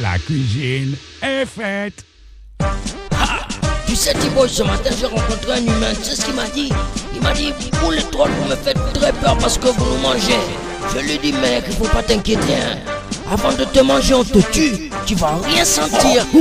La cuisine est faite. Tu sais, Thibaut, ce matin, j'ai rencontré un humain. Tu sais ce qu'il m'a dit? Il m'a dit Vous les trolls, vous me faites très peur parce que vous nous mangez. Je lui dis Mec, il faut pas t'inquiéter. hein. Avant de te manger, on te tue. Tu vas rien sentir.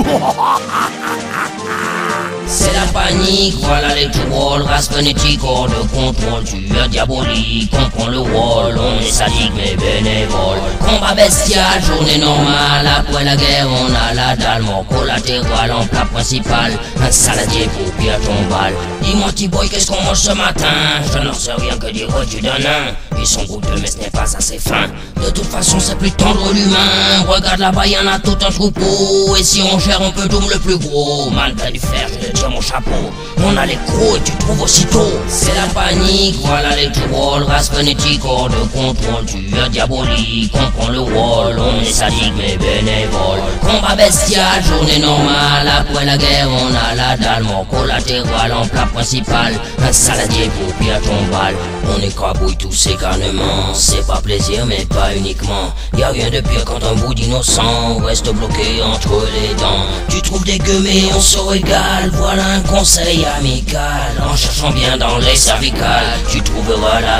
C'est la panique, voilà les trolls, race fanatique, hors de contrôle, tueur diabolique, comprend le rôle, on est sadique mais bénévole. Combat bestial, journée normale, après la guerre on a la dalle, mort collatéral en plat principal, un saladier pour pire tombale. Dis-moi T-Boy, qu'est-ce qu'on mange ce matin? Je n'en sais rien que dire du d'un nain. Ils sont goûteux mais ce n'est pas assez fin. De toute façon c'est plus tendre l'humain. Regarde là-bas, y en a tout un troupeau. Et si on gère, on peut double le plus gros. Mal t'as du fer, je te tire mon chapeau. On a les crocs et tu trouves aussitôt. C'est la panique, voilà les trolls. Race fanatique, hors de contrôle. Tueur diabolique, le rôle. On est sadique mais bénévole. Combat bestial, journée normale. Après la guerre, on a la dalle. Mort collatéral en plat principal. Un saladier pour pire tombale. On écrabouille tous également. C'est pas plaisir, mais pas uniquement. Y a rien de pire quand un bout d'innocent reste bloqué entre les dents. Tu trouves dégueu, mais on se régale. Voilà un conseil amical. En cherchant bien dans les cervicales, tu trouveras la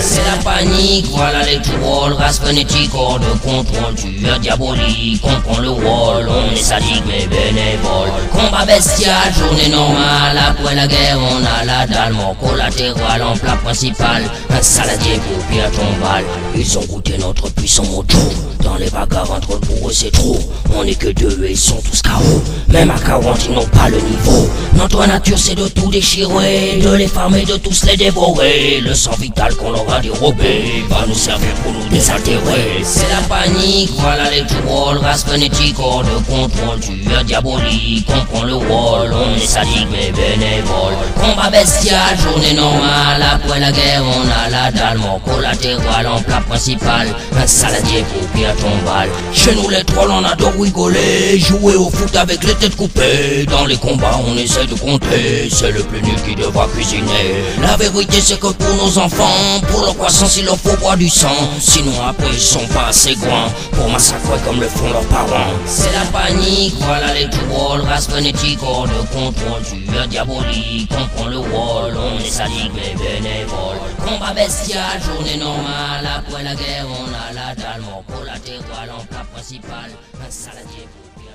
C'est la panique, voilà les trolls. Race fanatique, hors de contrôle. Tueur diabolique, comprend le rôle. On est sadique, mais bénévole. Combat bestial, journée normale. Après la guerre, on a la dalle. Mort collatéral en plat principal. Un saladier pour pire tombale. Ils ont goûté notre puissant mojo. Dans les bagarres entre pour eux c'est trop. On est que deux et ils sont tous KO. Même à 40, ils n'ont pas le niveau. Notre nature c'est de tout déchirer, de les farmer, de tous les dévorer. Le sang vital qu'on leur a dérobé va nous servir pour nous désaltérer. C'est la panique, voilà les trolls. Race fanatique, hors de contrôle. Tueur diabolique, comprend le rôle. On est sadique mais bénévole. Combat bestial, journée normale. Après la guerre, on a la dalle. Mort collatéral en plat principal. Un saladier pour pire tombale. Chez nous, les trolls, on adore Jouer au foot avec les têtes coupées. Dans les combats, on essaie de compter. C'est le plus nul qui devra cuisiner. La vérité, c'est que pour nos enfants, pour leur croissance, il leur faut boire du sang. Sinon, après, ils sont pas assez grands pour massacrer comme le font leurs parents. C'est la panique, voilà les trolls. Race fanatique, hors de contrôle. Tueur diabolique, comprend le rôle. On est sadique, mais bénévole. Combat bestial, journée normale. Après la guerre, on a la dalle. Mort collatéral en plat principal. Un saladier pour